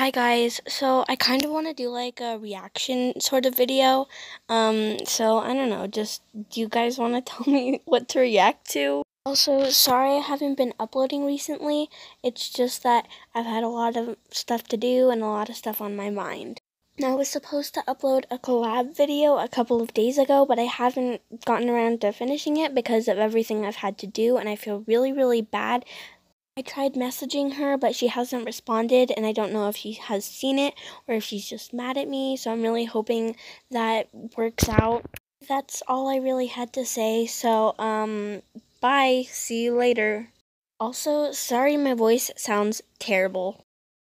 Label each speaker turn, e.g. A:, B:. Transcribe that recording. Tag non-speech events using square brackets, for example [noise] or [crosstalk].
A: Hi guys, so I kind of want to do like a reaction sort of video. Um, so I don't know, just do you guys want to [laughs] tell me what to react to? Also, sorry I haven't been uploading recently. It's just that I've had a lot of stuff to do and a lot of stuff on my mind. Now, I was supposed to upload a collab video a couple of days ago, but I haven't gotten around to finishing it because of everything I've had to do, and I feel really, really bad I tried messaging her, but she hasn't responded, and I don't know if she has seen it or if she's just mad at me. So I'm really hoping that works out. That's all I really had to say. So, um, bye. See you later. Also, sorry my voice sounds terrible.